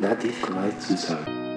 that is my desire.